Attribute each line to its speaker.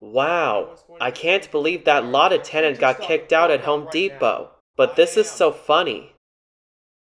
Speaker 1: Wow, I can't believe that Lotta tenant got kicked out at Home Depot. But this is so funny.